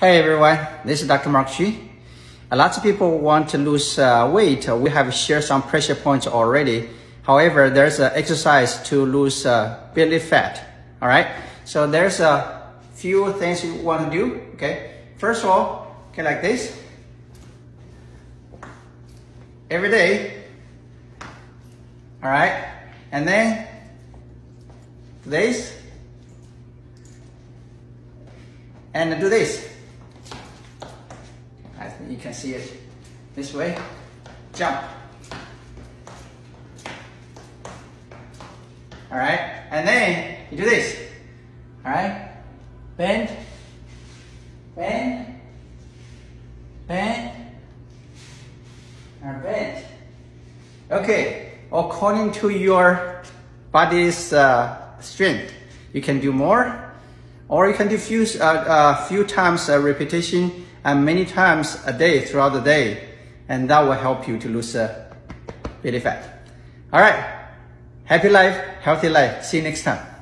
Hey everyone, this is Dr. Mark Xu. A lot of people want to lose uh, weight. We have shared some pressure points already. However, there's an exercise to lose uh, belly fat. All right. So there's a few things you want to do. Okay. First of all, okay, like this. Every day. All right. And then this. And do this. You can see it this way. Jump. All right, and then you do this. All right, bend, bend, bend, and bend. Okay, according to your body's uh, strength, you can do more, or you can do few uh, uh, few times a repetition and many times a day throughout the day, and that will help you to lose uh, belly fat. All right. Happy life, healthy life. See you next time.